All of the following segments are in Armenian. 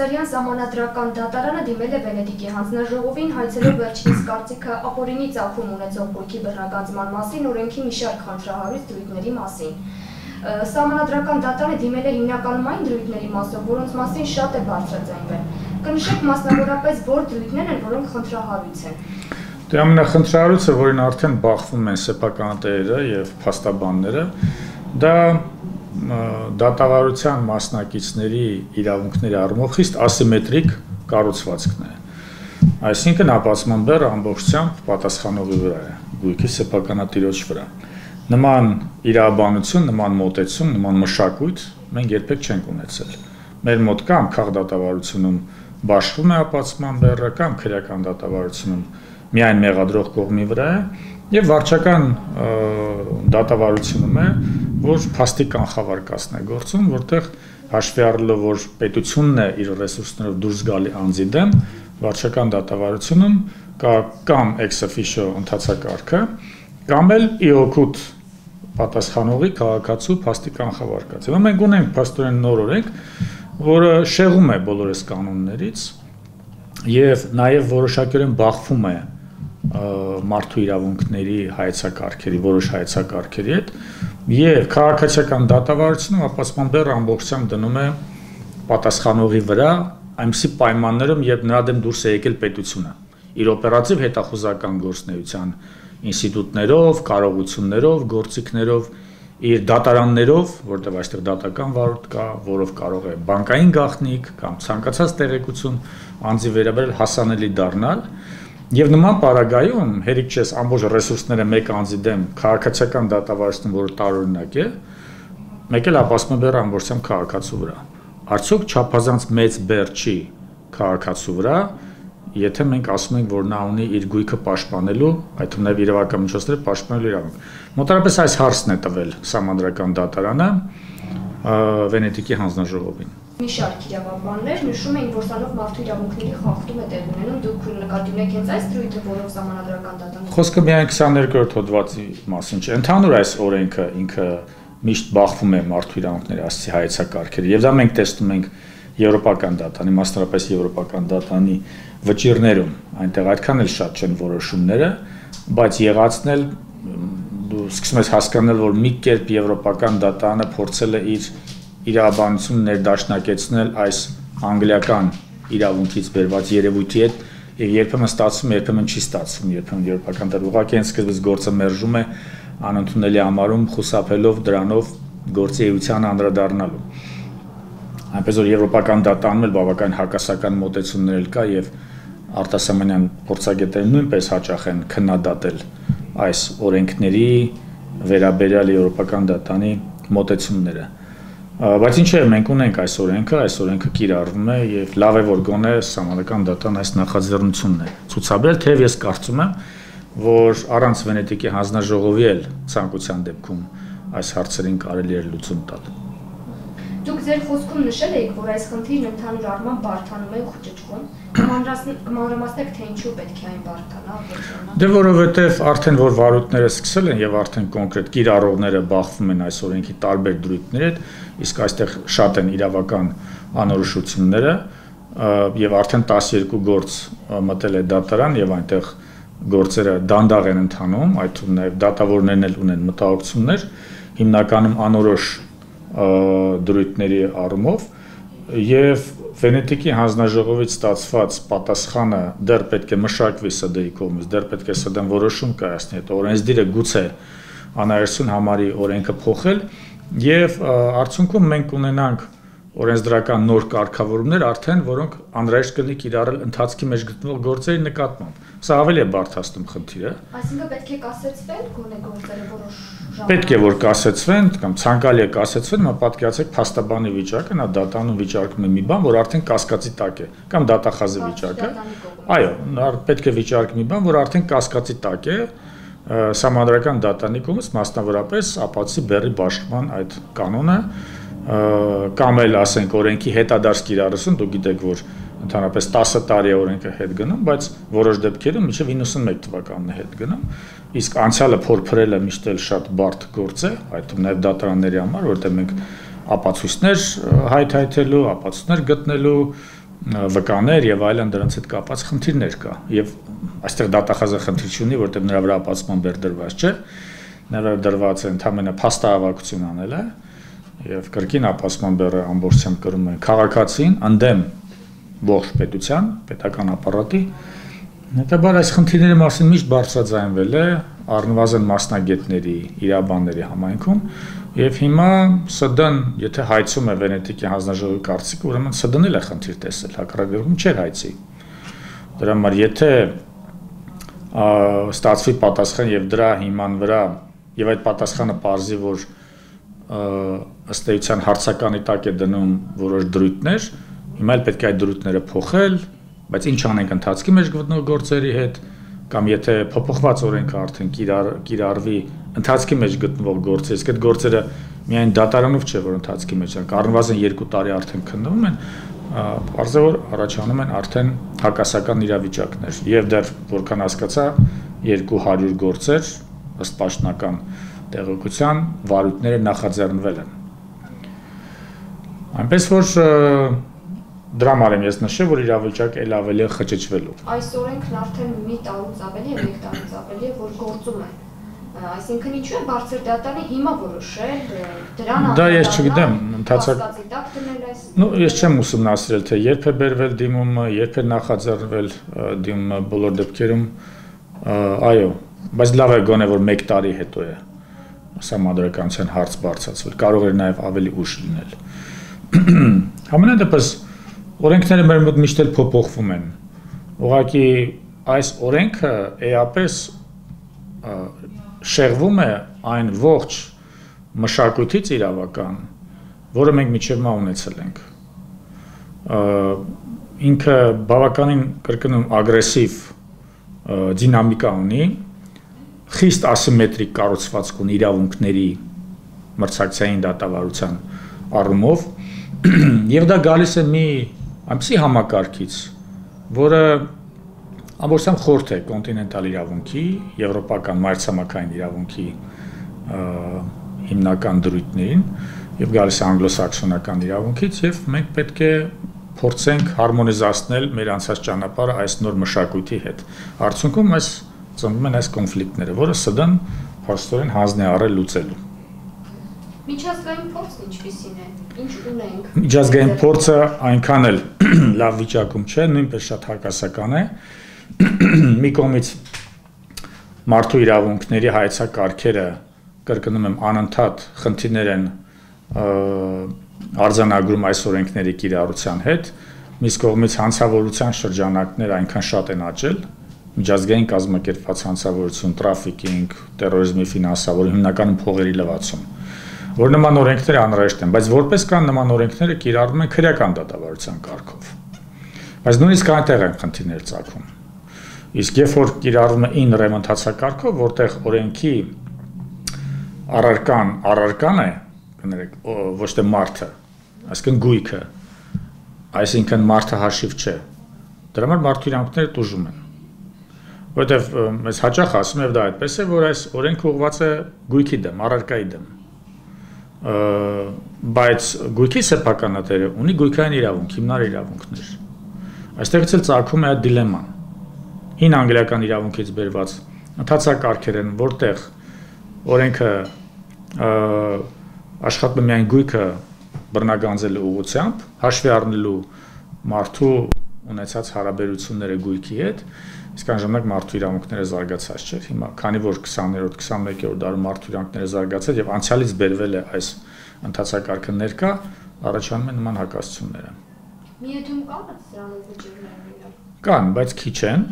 Ղազարյան համանadrական դատարանը դիմել է Վենետիկի հանձնաժողովին հայցելով վերջինիս կարծիքը ապօրինի ցակում ունեցող գույքի բռնագանձման մասին օրենքի մի շարք խնդրահարույց դրույթների մասին։ Համանadrական դատարանը դիմել է հիմնականում այն դրույթների մասով, որոնց մասին շատ է բարձրաձայնվել։ Կնշեք մասնավորապես որ դրույթներ են, որոնք խնդրահարույց են։ Դե ամենախնդրահարույցը, որին արդեն բախվում են սեփականատերերը եւ փաստաբանները, դա դատավարության մասնակիցների իրավունքների առումով խիստ ասիմետրիկ կառուցվածքն է։ Այսինքն ապացման բեռը ամբողջությամբ պատասխանողի վրա է, գույքի սեփականատիրոջ վրա։ Նման իրավաբանություն, նման մոտեցում, նման մշակույթ մենք երբեք չենք ունեցել։ Մեր մոտ կամ քաղաքդատավարությունում բաշխում է ապացման բեռը կամ քրեական դատավարությունում միայն մեղադրող կողմի վրա է եւ վարչական դատավարությունում է որ փաստի կանխավարկածն է գործում, որտեղ հաշվի առնելով, որ պետությունն է իր ռեսուրսներով դուրս գալի անձի դեմ, վարչական դատավարությունում կա կամ ex officio ընթացակարգը, կամ էլ իօքուտ պատասխանողի քաղաքացու փաստի կանխավարկած։ Եվ մենք ունենք փաստորեն նոր օրենք, որը շեղում է բոլոր այս կանոններից եւ նաեւ որոշակիորեն բախվում է մարդու իրավունքների հայեցակարգերի, որոշ հայեցակարգերի հետ եւ քաղաքացիական դատավարությունում ապացման բեռ ամբողջությամբ դնում է պատասխանողի վրա այնպիսի պայմաններում, երբ նրա դեմ դուրս է եկել պետությունը իր օպերատիվ հետախուզական գործնեության ինստիտուտներով, կարողություններով, գործիքներով, իր դատարաններով, որտեղ այստեղ դատական վարույթ կա, որով կարող է բանկային գաղտնիք կամ ցանկացած տեղեկություն անձի վերաբերել հասանելի դառնալ, Եվ նման պարագայում հերիք չես ամբողջ ռեսուրսները մեկ անձի դեմ քաղաքացիական դատավարությունում, որը տարօրինակ է, մեկ էլ ապասում է բեռ ամբողջությամբ քաղաքացու վրա։ Արդյոք չափազանց մեծ բեռ չի քաղաքացու վրա, եթե մենք ասում ենք, որ նա ունի իր գույքը պաշտպանելու, այդ թվում նաև իրավական միջոցները պաշտպանելու իրավունք։ Մոտարապես այս հարցն է տվել համանդրական դատարանը Վենետիկի հանձնաժողովին մի շարք իրավաբաններ նշում էին, որ սանով մարդու իրավունքների խախտում է տեղ ունենում, դուք նկատի ունեք հենց այս դրույթը, որով համանadrական դատան։ Խոսքը միայն 22-րդ հոդվածի մասին չէ։ Ընդհանուր այս օրենքը ինքը միշտ բախվում է մարդու իրավունքների ասացի հայեցակարգերը, եւ դա մենք տեսնում ենք եվրոպական դատանի, մասնավորապես եվրոպական դատանի վճիրներում, այնտեղ այդքան էլ շատ չեն որոշումները, բայց եղածն էլ դու սկսում ես հասկանալ, որ մի կերպ եվրոպական դատանը փորձել է իր իրավաբանություն ներդաշնակեցնել այս անգլիական իրավունքից բերված երևույթի հետ եւ երբեմն ստացվում, երբեմն չի ստացվում, երբեմն եվրոպական դեր ուղղակի հենց սկզբից գործը մերժում է անընդունելի համարում խուսափելով դրանով գործի էության անդրադառնալու։ Այնպես որ եվրոպական դատանում էլ բավական հակասական մոտեցումներ կա եւ արտասահմանյան փորձագետները նույնպես հաճախ են քննադատել այս օրենքների վերաբերյալ եվրոպական դատանի մոտեցումները։ Բայց ինչ է, մենք ունենք այս օրենքը, այս օրենքը կիրառվում է եւ լավ է որ գոնե համանական դատան այս նախաձեռնությունն է ցուցաբերել, թեև ես կարծում եմ, որ առանց Վենետիկի հանձնաժողովի էլ ցանկության դեպքում այս հարցերին կարելի է լուծում տալ։ Դուք ձեր խոսքում նշել եք, որ այս խնդիրն ընդհանուր առմամբ բարթանում է ու խճճվում։ Մանրամասնեք թե ինչու պետք է այն բարթանա, ոչնա։ Դե որովհետև արդեն որ վարույթները սկսել են եւ արդեն կոնկրետ կիրառողները բախվում են այս օրենքի տարբեր դրույթների հետ, իսկ այստեղ շատ են իրավական անորոշությունները եւ արդեն 12 գործ մտել է դատարան եւ այնտեղ գործերը դանդաղ են ընթանում, այդ թվում նաև դատավորներն էլ ունեն մտահոգություններ, հիմնականում անորոշ դրույթների առումով եւ Վենետիկի հանձնաժողովից ստացված պատասխանը դեռ պետք է մշակվի ՍԴ-ի կողմից, դեռ պետք է ՍԴ-ն որոշում կայացնի, այդ օրենսդիրը գուցե անհրաժեշտություն համարի օրենքը փոխել եւ արդյունքում մենք ունենանք օրենսդրական նոր կարգավորումներ արդեն, որոնք անհրաժեշտ կլինի կիրառել ընթացքի մեջ գտնվող գործերի նկատմամբ։ Սա ավելի է բարթացնում խնդիրը։ Այսինքն պետք է կասեցվեն գոնե գործերը որոշ Պետք է որ կասեցվեն կամ ցանկալի է կասեցվեն, մա պատկերացեք փաստաբանի վիճակը, նա դատանում վիճարկում է մի բան, որ արդեն կասկածի տակ է, կամ դատախազի վիճակը։ Այո, նա պետք է վիճարկի մի բան, որ արդեն կասկածի տակ է, համանդրական դատանի կողմից մասնավորապես ապացի բերի բաշխման այդ կանոնը կամ էլ ասենք օրենքի հետադարձ կիրառություն, դուք գիտեք, որ ընդհանրապես 10 տարի օրենքը հետ գնում, բայց որոշ դեպքերում մինչև 91 թվականն է հետ գնում, իսկ անցյալը փորփրելը միշտ էլ շատ բարդ գործ է, այդ նաև դատարանների համար, որտեղ մենք ապացույցներ հայթայթելու, ապացույցներ գտնելու, վկաներ եւ այլն դրանց հետ կապված խնդիրներ կա եւ այստեղ դատախազը խնդիր չունի որտեղ նրա վրա ապացման բեր դրված չէ նրա դրված է ընդհանրապես փաստահավաքություն անել է եւ կրկին ապացման բերը ամբողջությամբ կրում է քաղաքացին անդեմ ողջ պետության պետական ապարատի հետաբար այս խնդիրների մասին միշտ բարձրաձայնվել է առնվազն մասնագետների իրավաբանների համայնքում Եվ հիմա ՍԴ-ն, եթե հայցում է Վենետիկի հանձնաժողովի կարծիքը, ուրեմն ՍԴ-ն էլ է խնդիր տեսել, հակառակերում չէր հայցի։ Դրա համար եթե ստացվի պատասխան եւ դրա հիման վրա եւ այդ պատասխանը ողջի որ ըստ էության հարցականի տակ է դնում որոշ դրույթներ, հիմա էլ պետք է այդ դրույթները փոխել, բայց ինչ անենք ընթացքի մեջ գտնող գործերի հետ, կամ եթե փոփոխված օրենքը արդեն կիրար կիրառվի ընթացքի մեջ գտնվող գործեր, իսկ այդ գործերը միայն դատարանով չէ, որ ընթացքի մեջ են, առնվազն 2 տարի արդեն քննվում են, բարձր որ առաջանում են արդեն հակասական իրավիճակներ եւ դեռ որքան հասկացա 200 գործեր ըստ պաշտոնական տեղեկության վարույթները նախաձեռնվել են այնպես որ դրամ արեմ ես նշել, որ իրավիճակը ել ավելի խճճվելու։ Այս օրենքն արդեն մի տարուց ավելի է, մեկ տարուց ավելի է, որ գործում է։ Այսինքն ինչու է բարձր դատարանը հիմա որոշել դրան Դա ես չգիտեմ, ընդհանրապես Ну, ես չեմ ուսումնասիրել, թե երբ է բերվել դիմումը, երբ է նախաձեռնվել դիմումը բոլոր դեպքերում, այո, բայց լավ է գոնե որ 1 տարի հետո է համադրականության հարց բարձրացվել։ Կարող էր նաև ավելի ուշ լինել։ Համենայնդեպս Օրենքները մեր մոտ միշտ էլ փոփոխվում են։ Ուղղակի այս օրենքը էապես շեղվում է այն ողջ մշակույթից իրավական, որը մենք միջև մա ունեցել ենք։ Ինքը բավականին կրկնում ագրեսիվ դինամիկա ունի, խիստ ասիմետրիկ կառուցվածք ունի իրավունքների մրցակցային դատավարության առումով, եւ դա գալիս է մի այնպիսի համակարգից, որը ամբողջությամբ խորթ է կոնտինենտալ իրավունքի, եվրոպական մայրցամաքային իրավունքի հիմնական դրույթներին եւ գալիս է անգլոսաքսոնական իրավունքից եւ մենք պետք է փորձենք հարմոնիզացնել մեր անցած ճանապարհը այս նոր մշակույթի հետ։ Արդյունքում այս ծնվում են այս կոնֆլիկտները, որը ՍԴ-ն փաստորեն հանձն է առել լուծելու։ Միջազգային փորձն ինչպիսին է։ Ինչ ունենք։ Միջազգային փորձը այնքան էլ լավ վիճակում չէ, նույնպես շատ հակասական է։ Մի կողմից մարդու իրավունքների հայցակարգերը կրկնում եմ անընդհատ խնդիրներ են արձանագրում այս օրենքների կիրառության հետ, մյուս կողմից հանցավորության շրջանակներ այնքան շատ են աճել, միջազգային կազմակերպված հանցավորություն, տրաֆիկինգ, terrorizmi ֆինանսավորում, հիմնականում փողերի լվացում որ նման օրենքները անհրաժեշտ են, բայց որպես կան նման օրենքները կիրառվում են քրեական դատավարության կարգով։ Բայց նույնիսկ այնտեղ են խնդիրներ ցակվում։ Իսկ երբ որ կիրառվում է in rem ընթացակարգով, որտեղ օրենքի առարկան առարկան է, կներեք, ոչ թե մարդը, այսինքն գույքը, այսինքն մարդը հաշիվ չէ։ Դրա համար մարդու իրանքները տուժում են որտեվ մեզ հաճախ ասում եւ դա այդպես է որ այս օրենքը ուղղված է գույքի դեմ, առարկայի դեմ բայց գույքի սեփականատերը ունի գույքային իրավունք, հիմնար իրավունքներ։ Այստեղից էլ ցակվում է այդ դիլեման։ Հին անգլիական իրավունքից բերված ընդհանցակարգեր են, որտեղ օրենքը աշխատում է միայն գույքը բռնագանձելու ուղությամբ, հաշվի առնելու մարդու ունեցած հարաբերությունները գույքի հետ, իսկ այն ժամանակ մարդու իրավունքները զարգացած չէր։ Հիմա, քանի որ 20-րդ, 21-րդ դարում մարդու իրավունքները զարգացած եւ անցյալից բերվել է այս ընթացակարգը ներկա, առաջանում են նման հակասությունները։ Միեթում կան սրանով վճիռներ։ Կան, բայց քիչ են։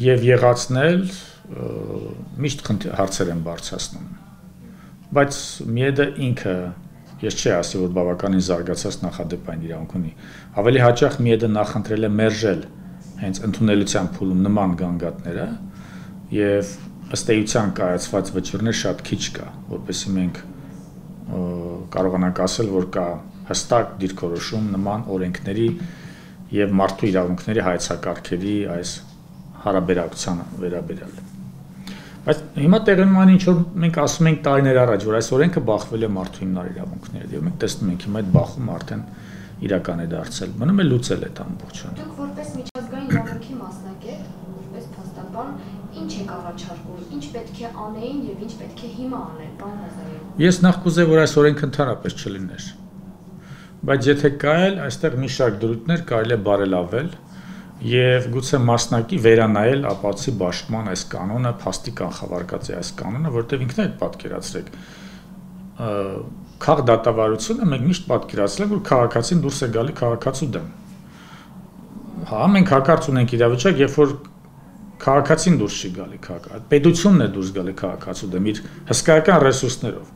Եվ եղածնել միշտ հարցեր են բարձրացնում։ Բայց միեդը ինքը ես չի ասի, որ բավականին զարգացած նախադեպային իրավունք ունի։ Ավելի հաճախ միեդը նախընտրել է մերժել հենց ընդունելության փուլում նման գանգատները եւ ըստ էության կայացված վճիրներ շատ քիչ կա, որովհետեւ մենք կարողանանք ասել, որ կա հստակ դիրքորոշում նման օրենքների եւ մարդու իրավունքների հայցակարգերի այս հարաբերակցությանը վերաբերյալ։ Բայց հիմա տեղնում են ինչ որ մենք ասում ենք տարիներ առաջ, որ այս օրենքը բախվել է մարդու հիմնար իրավունքների եւ մենք տեսնում ենք հիմա այդ բախումը արդեն իրական է դարձել։ Մնում է լուծել այդ ամբողջը։ Դուք որպես միջազգային իրավունքի մասնակետ, որպես փաստաբան, ինչ եք առաջարկում, ինչ պետք է անեին եւ ինչ պետք է հիմա անեն, պարոն Ղազարյան։ Ես նախ կուզեի, որ այս օրենքը ընդհանրապես չլիներ։ Բայց եթե կա էլ, այստեղ մի շարք դրույթներ կարելի է բարելավել եւ գուցե մասնակի վերանայել ապացի ճաշտման այս կանոնը, փաստի կանխավարկած է այս կանոնը, որտեղ ինքն է պատկերացրեք քաղ դատավարությունը մենք միշտ պատկերացրել ենք որ քաղաքացին դուրս է գալի քաղաքացու դեմ հա մենք հակարծ ունենք իրավիճակ երբ որ քաղաքացին դուրս չի գալի քաղաք պետությունն է դուրս գալի քաղաքացու դեմ իր հսկայական ռեսուրսներով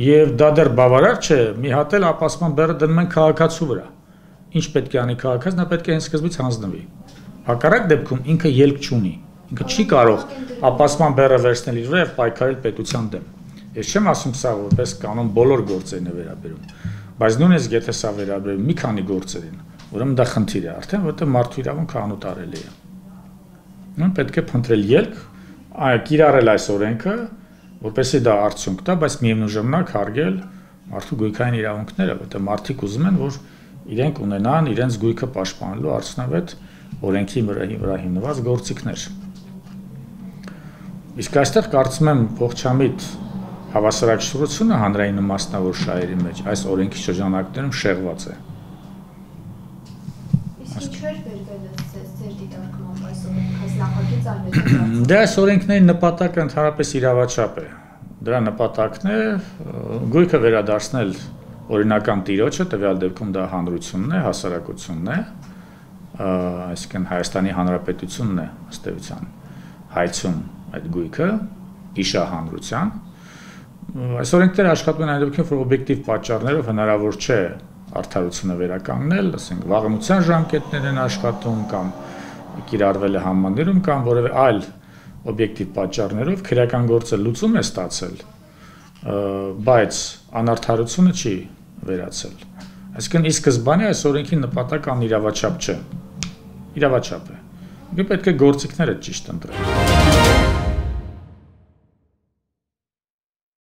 եւ դա դեռ բավարար չէ մի հատ էլ ապասման բեռը դնում են քաղաքացու վրա ինչ պետք է անի քաղաքացին, նա պետք է հենց սկզբից հանձնվի։ Հակառակ դեպքում ինքը ելք չունի։ Ինքը չի կարող ապասման բեռը վերցնել իր վրա եւ պայքարել պետության դեմ։ Ես չեմ ասում սա որպես կանոն բոլոր գործերին է վերաբերում, բայց նույնիսկ եթե սա վերաբերում մի քանի գործերին, ուրեմն դա խնդիր է արդեն, որտեղ մարդու իրավունքը անուտարելի է։ Նույն պետք է փնտրել ելք, կիրառել այս օրենքը, որպեսզի դա արդյունք տա, բայց միևնույն ժամանակ հարգել մարդու գույքային իրավունքները, որտեղ մարդիկ ուզում են, որ իրենք ունենան իրենց գույքը պաշտպանելու արդյունավետ օրենքի վրա հիմնված գործիքներ։ Իսկ այստեղ կարծում եմ ողջամիտ հավասարակշռությունը հանրային մասնավոր շահերի մեջ այս օրենքի շրջանակներում շեղված է։ Իսկ ինչու էր վերվել ձեր դիտարկմամբ այս օրենքից նախագիծ այլ Դե այս օրենքների նպատակը ընդհանրապես իրավաչափ է։ Դրա նպատակն է գույքը վերադարձնել օրինական տիրոջը, տվյալ դեպքում դա հանրությունն է, հասարակությունն է, այսինքն Հայաստանի Հանրապետությունն է ըստ էության հայցում այդ գույքը իշահանրության այս օրենքները աշխատում են այն դեպքում որ օբյեկտիվ պատճառներով հնարավոր չէ արդարությունը վերականգնել, ասենք վաղամության ժամկետներ են աշխատում կամ կիրառվել է համաններում կամ որևէ այլ օբյեկտիվ պատճառներով քրեական գործը լուծում է ստացել բայց անարթարությունը չի վերացել։ Այսինքն ի սկզբանե այս օրենքի նպատակ անիրավաչափ չէ։ Իրավաչափ է։ Դե պետք է գործիքները ճիշտ ընտրել։